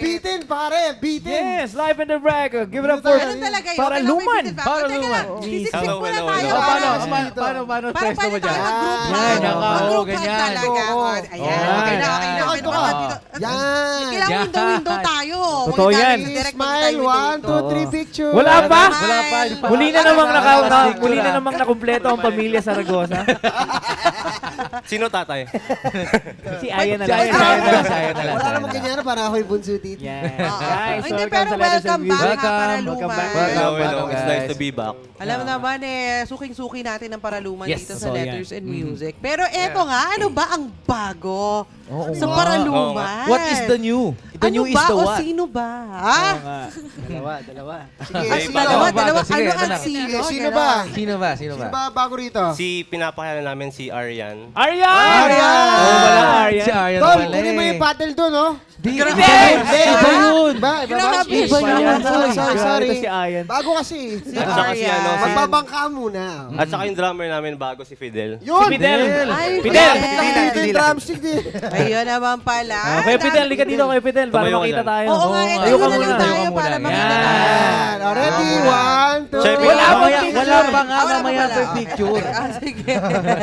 Bitin, pare! Bitin! Yes, live in the record. Give it up for Ganun talaga yun. para luman. Para luman. Sisiksik hello, muna hello, tayo. hello. Paano, paano, paano, paano, Para pwesto pwede mo tayo dyan? mag-group hug. yan, oo, Mag-group hug ganyan. talaga. Oo. Ayan, okay na, okay na, okay na. Yan! Kailangan Yan. window-window tayo. Huwag Totoo yan. sa direct Smile, tayo one, two, Oo. three, picture! Wala pa? Wala pa. Muli na namang naka, na, muli na namang nakumpleto ang pamilya Saragosa. Sino tatay? Si Aya na Si lang. Aya na lang, si Aya na lang. Wala namang ganyan, para ako yung bunso dito. Yes. Guys, Hindi, welcome pero sa Letters welcome and back, ha, para Welcome, luman. welcome back. Welcome, hello. It's nice to be back. Alam mo naman eh, suking-suki natin ang paraluman dito sa letters and music. Pero eto nga, ano ba ang bago sa nga. paraluman? What is the new? The ano new is ba the o what? sino ba? Oo Ah. Dalawa, dalawa. Sige, ah, sino? dalawa, dalawa. Sige, ano ano ang na? sino? Sige, sino ba? Sino ba? Sino Sino ba? ba bago rito? Si pinapakilala namin si Arian. Aryan! Aryan! Oo, wala Aryan. Si Aryan Tol, pala kunin mo eh. yung paddle doon, oh. Di, Grabe! iba yun. Hindi, Iba ba? Sorry, sorry, Grabe sorry. to si Ayan. Bago kasi. Si At saka si ano, si- Magbabangka muna. At saka yung drummer namin bago si Fidel. Yun! Si Fidel. Ay, Fidel. Fidel. Dito yung drumstick din. Ayun naman pala. Kaya Fidel, lika dito kay Fidel para Tumayo ka makita dyan. tayo. Oo nga, ito ayoko na lang muna. tayo para makita. Yan. Oh, ready? One, two, Siyempre, Wala pa mamaya, picture. wala pa nga wala pa mamaya pala. picture. Ah, sige.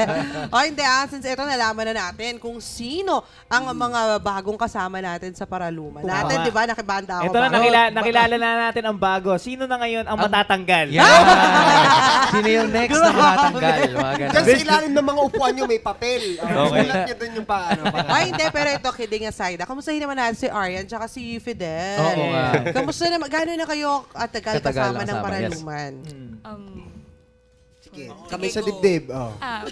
o hindi ah, since ito nalaman na natin kung sino ang mga bagong kasama natin sa paraluman. Natin, di ba, nakibanda ako. Ito na, ba? nakila- nakilala na natin ang bago. Sino na ngayon ang matatanggal? Yan. Sino yung next na matanggal? Mga ganun. Diyan sa ilalim ng mga upuan nyo may papel. Okay. Ulat nyo doon yung paano. Ay, hindi, pero ito, kidding aside. ah, Kamustahin naman natin si Aryan tsaka si Fidel. Oo nga. Kamusta naman? Gano'n na kayo at tagal kasama ng paraluman? Um, Sige, kami sa dibdib. Oh. ah,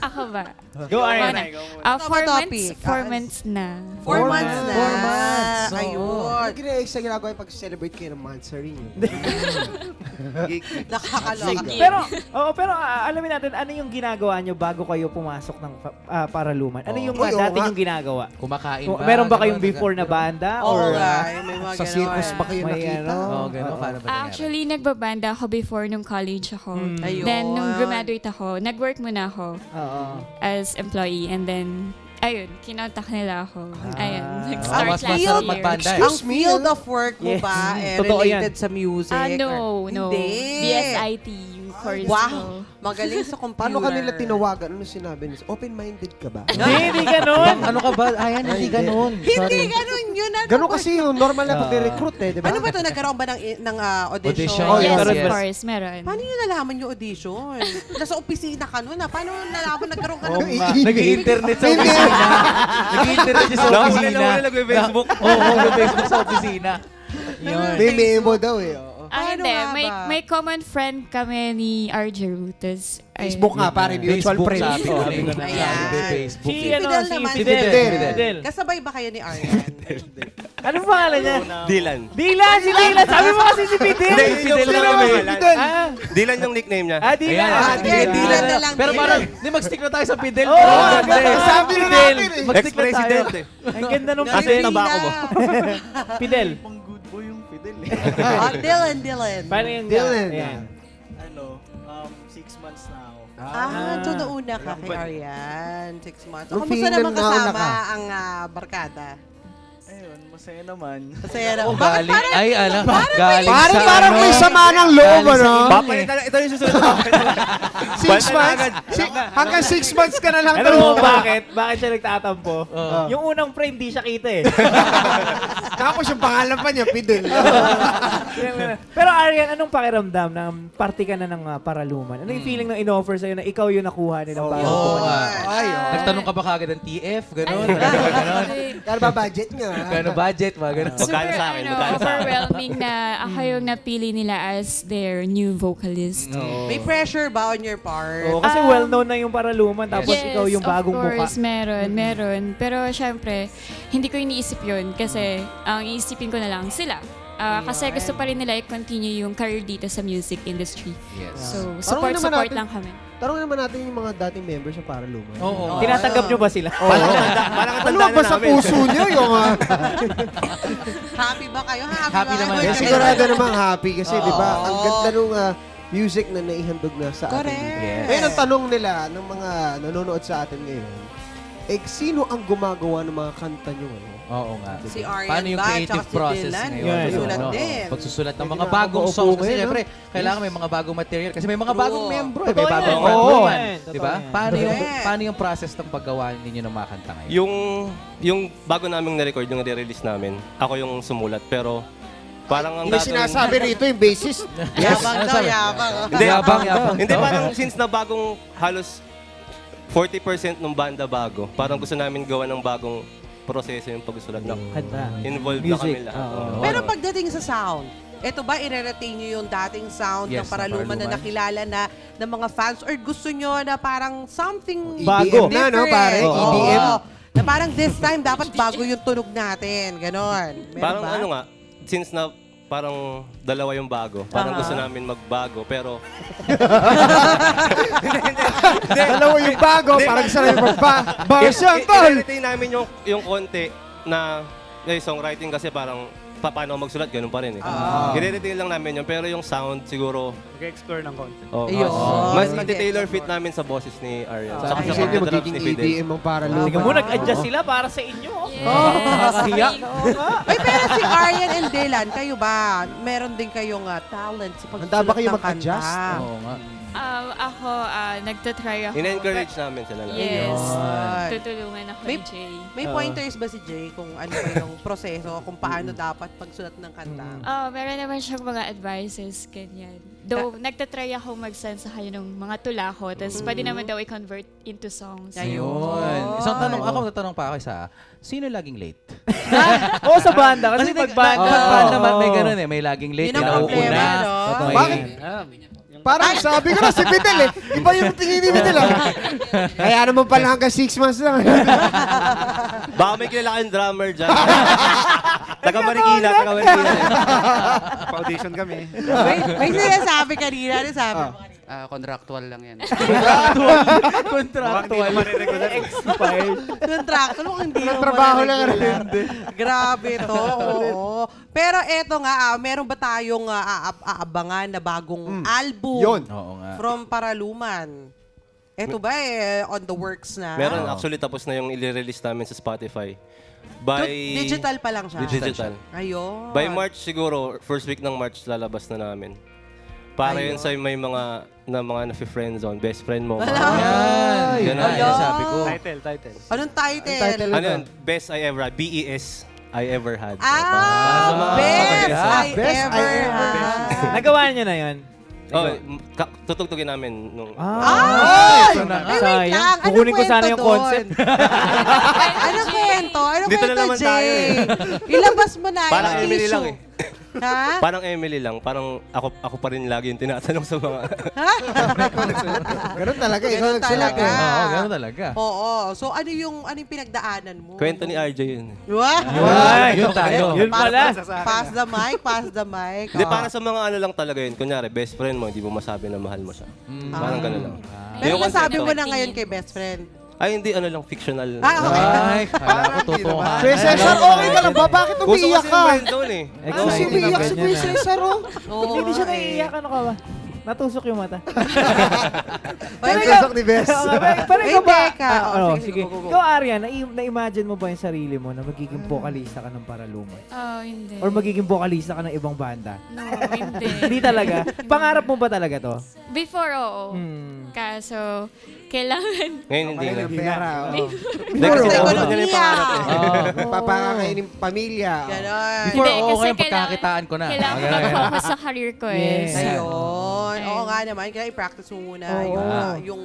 ako ba? Go, Aryan. Ano? Ah, Ano four months, four Ah, months na. Four, Four months months. na. Four months. Oo. Ayun. Ang gina sa ginagawa yung pag-celebrate kayo ng monthsary nyo. Nakakaloka. Pero, oo, pero ah, alamin natin, ano yung ginagawa nyo bago kayo pumasok ng pa- ah, paraluman? Ano yung ah, oo dati yung ginagawa? Kumakain ba? meron ba kayong Ganun, before na banda? Or nga, ah, may mga Sa ganon. circus ba kayo May nakita? ano? Oo, ganun. Paano ba Ah, nangyari? Actually, nagbabanda ako before nung college ako. Mm. Ayun. Then, nung graduate ako, nag-work muna ako Oo. as employee. And then, ayun, kinontak nila ako. Ayun, Ah. nag-start Ah, mas last masarap year. magbanda eh. Ang Excuse me, field of work mo Yes. ba eh, Totoo yan. related sa music? Ah, no, or- no. Hindi. BSIT, ko. Wow, magaling sa computer. Paano kanila tinawagan? Ano sinabi nila? Open-minded ka ba? Hindi, hindi ganun. Ano ka ba? Ayan, hindi ganun. Hindi, ganun yun. Ano Ganun kasi yung normal na Ah. pag-recruit eh, di ba? Ano ba ito? Nagkaroon ba ng, ng ah, audition? Audition. Oh, yes, yes, of course, meron. Paano nyo nalaman yung audition? Nasa opisina ka nun ah. Paano nalaman nagkaroon ka ng... Oo nga. Nag-internet sa opisina. Nag-internet sa opisina. nag-Facebook. Na- Oo, oh, nag-Facebook sa opisina. Yun. May memo daw eh. Ah, hindi. nga May, ba? may common friend kami ni RJ Rutas. Facebook nga, pare. Mutual Facebook friends. sabi ko. Na. Facebook. Si, Si ano, Fidel si naman. Fidel. Fidel. Kasabay ba kayo ni Aryan? Anong pangalan niya? Dylan. Dylan, si Dylan. Sabi mo kasi si Fidel. Hindi, yung Fidel Fidel lang. Ah, Dylan yung nickname niya. ah, Dylan. Ah, Dylan na lang. Pero parang, di mag-stick na tayo sa Fidel. Oo, hindi. ganda. Sabi na natin eh. Mag-stick na tayo. Eh. Ang ganda nung Kasi Fidel. tabako mo. Fidel. Ah, Dylan, Dylan. Paano yung Dylan. Ayan. ano, um, six months na ako. Ah, so nauna ka kay Aryan. Six months. So, Nung kamusta naman na kasama ka? ang ah, barkada? Masaya naman. Masaya na. Oh, Bakit galing. parang Ay, alam. Galing sa parang ano. may sama ng loob, Galing sa ano? Papalit na, ito yung susunod. Six na months? agad. Si- hanggang six months ka na lang Alam mo bakit? Bakit siya nagtatampo? Oo. Yung unang frame, di siya kita eh. Tapos yung pangalan pa niya, Fidel. Pero Arian, anong pakiramdam na party ka na ng ah, paraluman? Ano yung feeling na in-offer sa'yo na ikaw yung nakuha nilang Oo. bago? Oo nga. Ay, oh. Nagtanong ka ba kagad ng TF? Ganon. Ba ganon? Kano ba budget niya? Gano'n budget? Mga. Magkano sa akin? ano, Magkano sa akin? overwhelming na ako yung napili nila as their new vocalist. may pressure ba on your part? Oo, kasi Um, well-known na yung paraluman, tapos yes, ikaw yung bagong of course, mukha. meron, meron. Pero syempre, hindi ko iniisip yun kasi ang iisipin ko na lang sila. Ah, kasi gusto pa rin nila i-continue yung career dito sa music industry. Yes. So, Parang support, naman support natin- lang kami. Tanongin naman natin yung mga dating members ng Paraluman. Oo. Tinatanggap nyo ba sila? Parang Ano tanda ba sa puso niyo yung... ah, Happy ba kayo? Happy, Happy ba naman. kayo? eh, sigurado namang happy kasi, Oo. di ba, ang ganda nung ah, music na naihandog na sa atin. Correct. Yes. Ngayon, ang tanong nila ng mga nanonood sa atin ngayon, eh, sino ang gumagawa ng mga kanta nyo ngayon? Oo nga. Si Arian Paano yung ba? creative si process Dylan. ngayon? Yan. Susulat Ano, din. Pagsusulat ng mga bagong songs. Kasi syempre, kailangan may mga bagong material. Kasi may mga True. bagong membro. eh. May bagong yan. frontwoman. Di ba? yan. Paano yung, paano yung process ng paggawa ninyo ng mga kanta ngayon? Yung, yung bago naming na-record, yung nare-release namin, ako yung sumulat. Pero parang ang Yung sinasabi rito yung basis. Yabang Ano daw, yabang. Hindi, Yabang, yabang. Hindi, parang since na bagong halos 40% ng banda bago, parang gusto namin gawa ng bagong proseso yung pagsusulat ng Kanta. involved na kami Music. lahat. Oo. Oo. Pero pagdating sa sound, eto ba, i-retain nyo yung dating sound Yes, ng Paraluman ng na Paraluman. nakilala na ng mga fans or gusto nyo na parang something Bago. EDM na, no, different? pare? E Oo. EDM. Na parang this time, dapat bago yung tunog natin. Ganon. Meron Parang ba? ano nga, since na parang dalawa yung bago, parang gusto namin magbago, pero Dalawa yung bago, parang isa lang yung magpa. Version, i- tol! i-retain namin yung, yung konti na yung songwriting kasi parang pa, paano ako magsulat, ganun pa rin eh. Ah. I-retain lang namin yun, pero yung sound siguro, Mag-explore ng konti. oh, Ayun. mas Sige. iti-tailor fit namin sa boses ni Ariel. Saka Kasi sa hindi pagdadrums magiging ni Fidel. EDM ang para. Tingnan mo, nag-adjust sila para sa inyo. oh. Oh, nakakahiya. Ay, pero si Arian and Dylan, kayo ba, meron din kayong ah, talent sa pagsusulat Handa ba kayo ng mag-adjust? Oo nga. Um, ako, ah, nagtatry ako. In-encourage namin sila lang. Yes. Ayun. Tutulungan ako May- ni Jay. May Oo. pointers ba si Jay kung ano ba yung proseso, kung paano dapat pagsulat ng kanta? Oh, meron naman siyang mga advices, ganyan. Though, nagtatry ako mag-send sa kanya ng mga tula ko, tapos pwede naman daw i-convert into songs. Ayun. Isang tanong, ako tatanong pa ako isa. Sino laging late? Oo, sa banda. Kasi, nag- pag banda. pag banda naman, may ganun eh. May laging late, Yun ang problema, no? May- Bakit? Parang sabi ko na si Fidel eh. Iba yung tingin ni Fidel ah. Kaya naman pala hanggang 6 months lang. Baka may kilala kayong drummer dyan. taga Marikina, taga Marikina. Pa-audition kami. may, may sinasabi kanina, ano sabi mo? Ah, contractual lang yan. Contractual. Expired. Contractual, mukhang hindi naman trabaho lang, regular. Grabe to, oo. Pero eto nga, ah, meron ba tayong ah, aab- aabangan na bagong album Yun. Oo nga. from Paraluman? Eto ba eh, on the works na? Meron, actually tapos na yung i-release namin sa Spotify. By... Digital pa lang siya. Digital. Ayun. By March siguro, first week ng March lalabas na namin. Para yun sa may mga na mga na-friend zone, best friend mo. Wala. Yan. Yan Ayun. sabi ko. Title, title. Anong title? Ang title Ano yun? Best I ever had. B-E-S I ever had. Ah, best Ah, I best I ever ever had. Nagawa niyo na yun? Oh, m- ka- tutugtugin namin nung... Ay! Ito na nga. Eh, wait lang. Anong Kukunin ko sana yung doon? concept. Anong kwento? Anong Dito na kwento, naman tayo Jay? Ilabas mo na. Parang yung Emily issue. lang eh. Ha? Parang Emily lang. Parang ako ako pa rin lagi yung tinatanong sa mga... Ganun talaga. Ikaw Ganun nagsulat talaga. eh. Oo, gano'n talaga. Oo. So, ano yung, ano yung pinagdaanan mo? Kwento ni RJ yun. Wow! Ay, Yun tayo. Yun pala. Pass the mic, pass the mic. Hindi, para sa mga ano lang talaga yun. Kunyari, best friend mo, hindi mo masabi na mahal mo siya. Parang gano'n lang. Pero Yung nasabi mo na ngayon kay best friend. Ay, hindi, ano lang, fictional. Ah, okay. Ay, kala ko totoo ha. Kuya Cesar, okay ka lang ba? Bakit Gusto umiiyak kasi ka? yung friend zone eh. Ano na umiiyak si Kuya. Cesar oh? Hindi siya naiiyak. Ano ka ba? Natusok yung mata. Ay, Ang tusok ni Bes. Pero- ikaw ba? Ah, Oh, ano, sige. Ikaw, Aryan, na- na-imagine mo ba yung sarili mo na magiging vocalista ka ng Paraluman? Oh, hindi. Or magiging vocalista ka ng ibang banda? No, hindi. Hindi talaga. Pangarap mo ba talaga to? Before, oo. Hmm. Kaso, kailangan Ngayon hindi na. Pera. oh. Before, yung ekonomiya. pangarap eh. Oo. Papangakainin pamilya. Ganon. Before, Hindi, oo, kasi ngayon kailangan- pagkakitaan ko na. Kailangan ganun. mag-focus sa career ko eh. Yes. Ayun. Ayun. Oo nga naman. Kaya i-practice mo muna Oo. yung, ah, yung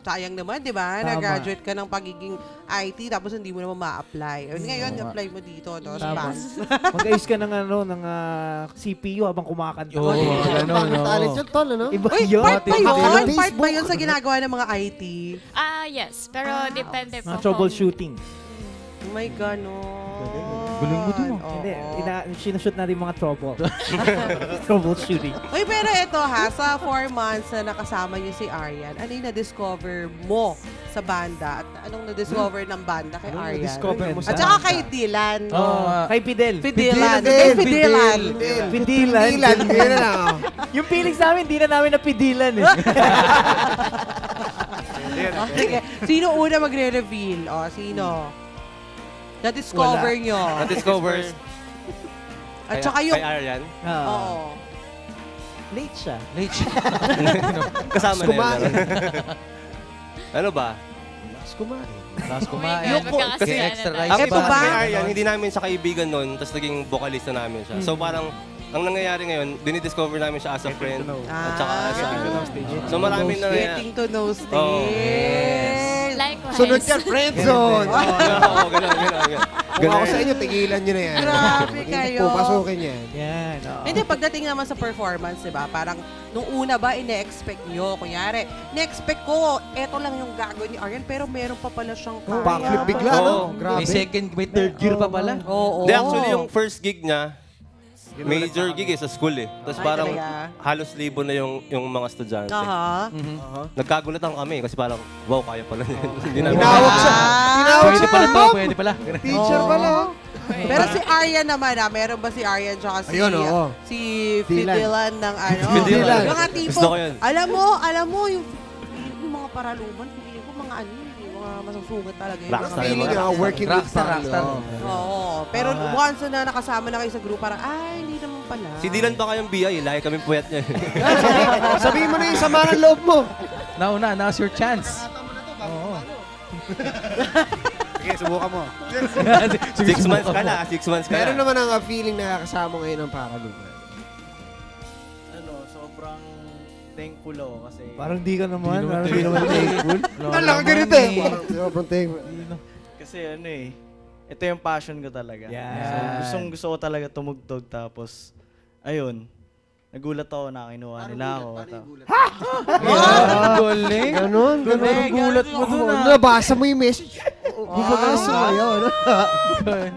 sayang naman, di ba? Tama. Na-graduate ka ng pagiging IT tapos hindi mo naman ma-apply. Ayun, Ngayon, Tama. apply mo dito, no? Sa Tama. PAS. Mag-ayos ka ng, ano, ng ah, CPU habang kumakanta. Oo, ganun, Ang no. talent yun, tol, ano? Iba Uy, yun. part ba yun? Part Facebook. ba yun sa ginagawa ng mga IT? Ah, yes. Pero depende po. Mga kung- troubleshooting. Oh my ganon. Galing mo dun, ah. Oo. Hindi, ina, sinushoot natin mga trouble. troubleshooting. Uy, pero ito ha, sa four months na nakasama niyo si Arian, ano yung na-discover mo sa banda? At anong na-discover ng banda kay Anong Arian? na-discover mo sa At saka banda? kay Dylan. Oo nga. Kay Fidel. Fidelan. Fidel, Kay Fidelan. Fidel. Pidilan. Pidilan. Yun na lang. oh. yung feelings namin, hindi na namin napidilan eh. Sige. Sino una magre-reveal? O, sino? Na-discover nyo. Na-discover At kay- saka yung... kay Arian. Ah, Oo. Late siya. Late siya. Kasama na Kumain. yun. ano ba? Mas kumain. Tapos kumain. Yung Kasi magkakasiyahan extra rice tayo. Ito ba? ba? Arian, hindi namin siya kaibigan noon, tapos naging vocalista namin siya. So parang, ang nangyayari ngayon, dinidiscover namin siya as a friend. At saka as a, Ah. So marami na Getting to know Oh. Likewise. Sunod yan, friend zone. Oo, gano'n, gano'n, gano'n. Kung ako sa inyo, tigilan nyo na yan. Grabe kayo. Pupasukin yan. Yan. oo. Hindi, pagdating naman sa performance, di ba? Parang, nung una ba, ine-expect nyo, kunyari, ne-expect ko, eto lang yung gagawin ni Arian, pero meron pa pala siyang kaya. Backflip bigla, Oo. no? May Grabe. second, may third gear pa pala. Oo. Hindi, actually, yung first gig niya, major gig eh, sa school eh. Tapos Ay, parang talaga? halos libo na yung yung mga estudyante. Aha. Nagkagulatan kami kasi parang, wow, kaya pala niya. Hindi namin. Tinawag siya. Ah. Tinawag Pwede siya. pala to, pwede pala. Teacher pala. oh. Pero si Aryan naman, ah, meron ba si Aryan tsaka si, Ayun, oo. si. Fidilan ng ano? Fidilan. Mga tipo, Gusto ko yun. alam mo, alam mo, yung, yung mga paraluman, feeling ko mga ano, yun, yung mga masusungit talaga. Yung Rockstar mga Feeling Rockstar. nyo, working with Rockstar, rockstar. Carlo. Oo. Pero once na nakasama na kayo sa group, parang, ay, hindi naman pala. Si Dylan pa kayong BI, lagi kami puyat niya. Sabihin mo na yung sama ng loob mo. Nauna, now's your chance. Sige, subukan mo. six months ka na, six months ka Meron na. naman ang uh, feeling na kasama ngayon ng Paraluman. Thankful ako kasi Parang di ka naman. Parang di naman thankful. Ang laki ganito eh. Sobrang thankful. kasi ano eh, ito yung passion ko talaga. Yan. So, gustong gusto ko talaga tumugtog tapos ayun. Nagulat ako na kinuha nila ako. Ta- Galing. Ganon. Ang gulat mo dun, ah. Nabasa mo yung message. Bubagaso ngayon.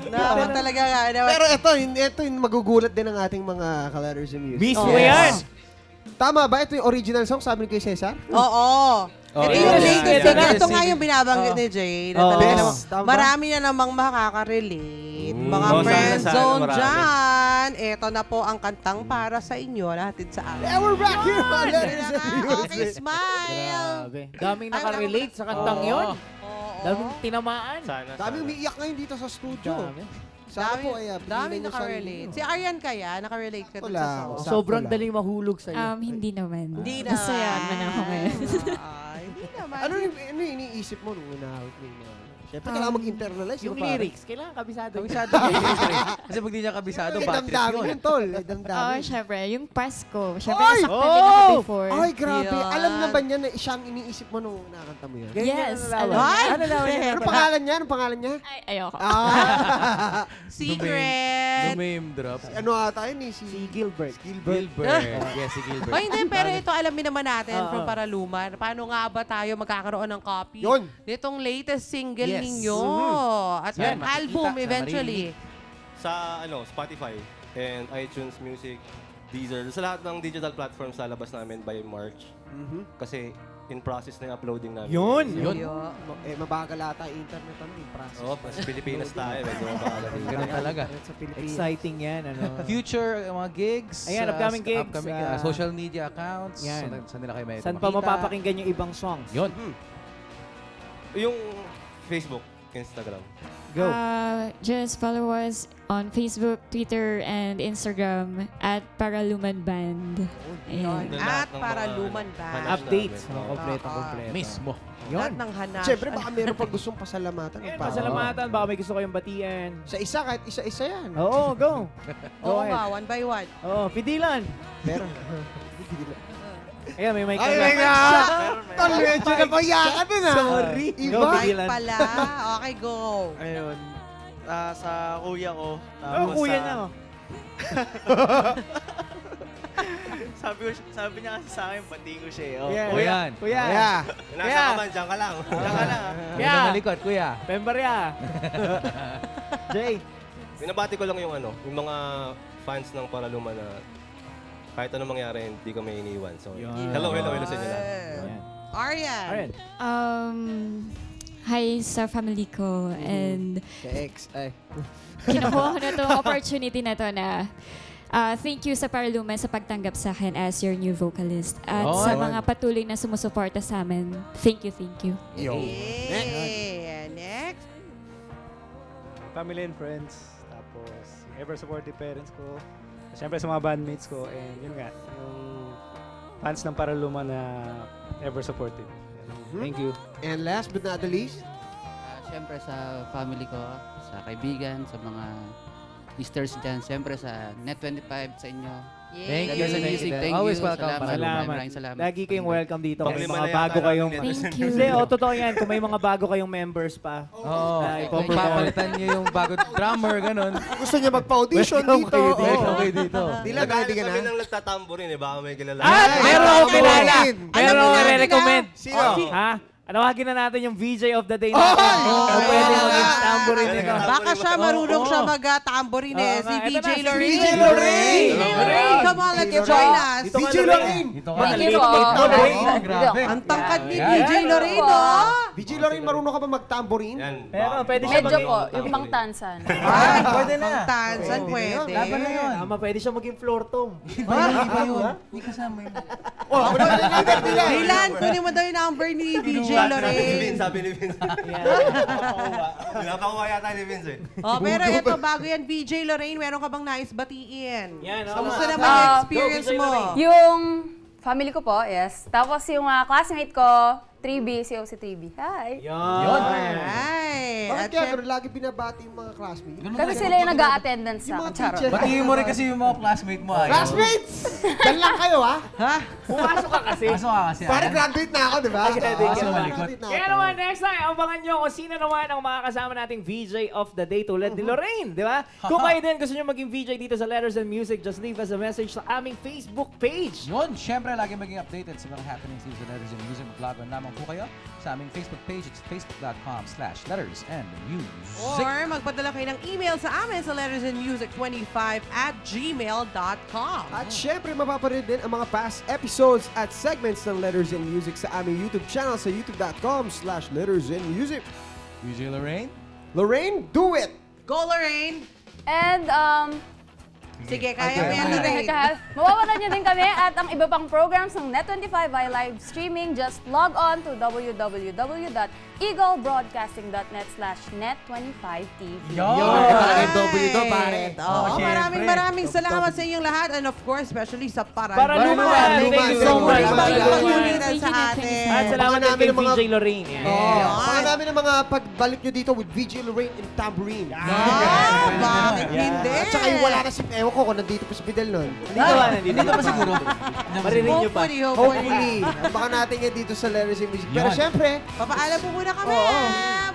Naman talaga. Pero ito, yun- ito yung magugulat din ng ating mga ka-letters and music. Mismo Yes. yan. Tama ba? Ito yung original song, sabi ni kay Cesar? Oo. Oh, ito yeah. yung Yeah. latest Yeah. single. Yeah. Ito nga yung binabanggit Oo. ni Jay. Na talaga Best. namang Tama marami na namang makaka-relate. Mm. Mga Oo, sana, friend sana, zone marami. dyan. Ito na po ang kantang para sa inyo. Nahatid sa amin. Yeah, we're back here. Yun and. Okay, smile. Grabe. Daming nakarelate sa kantang Oo. yon. Oo. Daming tinamaan. Sana, Dami sana. umiiyak ngayon dito sa studio. Dami. Sana Dami, po ay uh, dami nakarelate. Si Aryan kaya, nakarelate ka dun Wala. sa song. Sakto Sobrang lang. daling mahulog sa'yo. Um, hindi naman. Hindi na. Masaya naman ako ngayon. Ay, hindi naman. Ano yung ano yung iniisip mo nung unahawit mo yung mga... Siyempre, kailangan mag-internalize. yung no, pare? lyrics, kailangan kabisado. Kabisado. Kasi pag di niya kabisado, bad trip damdamin yun. yun, tol. Ay, Oo, damdamin. syempre. Yung Pasko. Syempre, Ay! nasaktan din ako Oh! before. Ay, grabe. Yan. Alam na ba niya na siya ang iniisip mo nung nakakanta mo yan? Ganyan Yes, alam. Ay! Ano naman Ano pangalan niya? Ano pangalan niya? Ay, ayoko. Ah! Secret. Name drop. ano ata yun eh? Si, Si Gilbert. Gilbert. Gilbert. yes, si Gilbert. O hindi, pero ito alamin naman natin Oo. from Paraluman. Paano nga ba tayo magkakaroon ng copy Yun. nitong latest single Yes. Ninyo? At Yan, ang album makikita, eventually. Sa ano, Spotify and iTunes Music, Deezer, sa lahat ng digital platforms lalabas namin by March. Mhm. Kasi in process na yung uploading namin. Yun. Yun. Eh, mabagal ata yung internet ano yung process. Oo, oh, sa Pilipinas tayo. Medyo mabagal. Ganun talaga. Sa Pilipinas. Exciting yan. Ano. Future uh, mga gigs. Ayan, uh, upcoming gigs, Upcoming, uh, uh, social media accounts. yan. Saan, saan nila kayo may Saan pa makita. mapapakinggan yung ibang songs? Yun. Yung Facebook, Instagram. Go. Uh, just follow us on Facebook, Twitter, and Instagram at Paraluman Band. Ayan. Doon At lahat ng Paraluman Band. Updates. Oh, kompleto, kompleto. Mismo. Lahat ng hanap. Siyempre, baka meron pa gustong pasalamatan. Ayan, ng para. pasalamatan. Baka may gusto kayong batian. Sa isa, kahit isa-isa yan. Oo, go. Go Oo ahead. nga, one by one. Oo, pidilan. Pero, Ayan, may mic ay, ka ay, na. nga! Tol, medyo napayakan din ah. Sorry. Iba. Go, pala. Okay, go. Ayun. ah, sa kuya ko. Oh, Tapos kuya sa, niya. oh. Sabi, ko, sabi niya kasi sa akin, pati ko siya eh. Oh, Ayan. Kuya, Ayan. Kuya. Kuya. Nasa Kuya. ka man, dyan ka lang. diyan ka lang. ah. Kuya. Kuya. Malikot, kuya. Pembarya. Jay. Binabati ko lang yung ano, yung mga fans ng Paraluman na kahit anong mangyari, hindi kami iniwan. So, Yun. hello, hello, hello sa inyo lahat. Ayan. Aryan. Alright. Um, hi sa family ko and Ka-ex. Ay. kinukuha ko na itong opportunity na to na uh, thank you sa Paraluman sa pagtanggap sa akin as your new vocalist. At Oh, sa ayun. mga patuloy na sumusuporta sa amin, thank you, thank you. Yo. Yeah. Next. family and friends. Tapos, ever supportive parents ko. Siyempre sa mga bandmates ko. And yun nga, yung fans ng Paraluma na ever supportive. Thank you. And last but not the least, Ah, Siyempre sa family ko, sa kaibigan, sa mga listeners dyan. Siyempre sa Net25, sa inyo. Thank Sa you, Letters and thank you. Music, Always welcome, Salamat. Paraluma. Maraming salamat. Lagi kayong welcome dito. Kung mga bago kayong... Thank you. Hindi, oh, totoo yan. Kung may mga bago kayong members pa. Oo. ipopromote. papalitan niyo yung bago drummer, ganun. gusto niya magpa-audition Welcome dito. Welcome kayo dito. Di lang, ready ka kami na? nang nagtatamborin eh. Baka may kilala. Ah, meron akong ay, kilala. Meron akong na, re-recommend. Sino? Oh, Ha? Anawagin na natin yung VJ of the day Ay! natin. Ay! Oh, pwede maging tambourine. Ay! Baka siya marunong siya mag-tambourine eh. Oo Si VJ Lorraine. VJ Lorraine! Come on, let's VJ join us. Ka, VJ Lorraine. Ka. Thank you po. Oh, grabe. Ang tangkad ni. VJ Lorraine, oh. VJ Lorraine, marunong ka ba mag-tambourine? Pero pwede siya Medyo po, yung pang tansan. Ay, pwede na. Pang tansan, Pwede pwede. Laban na yun. Tama, pwede siya maging floor tom. Iba yun. Hindi kasama yun. Oh. Dylan, kunin mo daw yung number ni VJ Sabi ni Lorraine. Vince, sabi ni Vince. Pinapakuha yata ni Vince eh. Oh, pero ito, bago yan, VJ Lorraine, meron ka bang nais batiin? Yan, oh. Kamusta naman yung experience mo? Lorraine. Yung family ko po, yes. Tapos yung ah, classmate ko, 3B, si OC 3B. Hi! Yun. Ay, Bakit kaya ganun? Lagi binabati yung mga classmates? Kasi sila yung nag-a-attendance sa mga akin. Charot. Batiin mo rin kasi yung mga classmate mo. ayaw. Classmates! Dan lang kayo, ha? ha? Pumasok ka kasi. Kaso ka kasi. Parang ayaw. graduate na ako, di ba? Ay, graduate ka na Kaya naman, next time, abangan nyo kung sino naman ang mga kasama nating VJ of the day tulad ni Lorraine, di ba? Kung kayo din gusto nyo maging VJ dito sa Letters and Music, just leave us a message sa aming Facebook page. Yun, syempre lagi maging updated sa mga happenings dito sa Letters and Music. Mag-log on lamang po kayo sa aming Facebook page. It's facebook.com slash letters and music. Or magpadala kayo ng email sa amin sa lettersandmusic25 at gmail.com. At syempre, mapapanood din ang mga past episodes at segments ng Letters and Music sa aming YouTube channel sa youtube.com slash letters and music. DJ Lorraine? Lorraine, do it! Go, Lorraine! And, um, Sige, kaya Okay. mo yan, Lorraine. Kahit, mawawala nyo din kami at ang iba pang programs ng Net25 by live streaming. Just log on to www.eaglebroadcasting.net slash net25tv. Yun! Palagay W to, pare. Oo, syempre. maraming maraming salamat sa inyong lahat and of course, especially sa Paraluma. Para luman! Thank you so much. Paraluma. Bagong Paraluma. pag-unitan sa atin. At salamat din kay VJ Lorraine. Oh, Yan. mga namin ang mga pagbalik nyo dito with VJ Lorraine and Tambourine. Ah, bakit hindi? At saka yung wala na si, ewan ko kung nandito pa si Fidel nun. Dito ba? Nandito Dito pa siguro. Marinig nyo pa. Hopefully, baka natin yan dito sa and Music. Pero syempre, Papaalam po muna kami. Oo.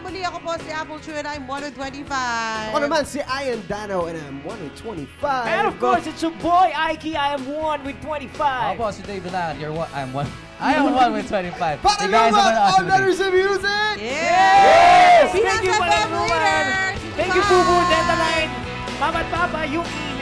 Muli ako po si Apple Chew and I'm 125. ako naman si Ian Dano and I'm 125. And of course, it's your boy, Ike. I am one with 25. Ako po si Dave Vilan. You're one. I'm one. I am one with 25. Para You guys naman are awesome. Letters and Music! Yes! Thank you, later. Thank you, Bubu, Dentaline, Mama at Papa, Yuki.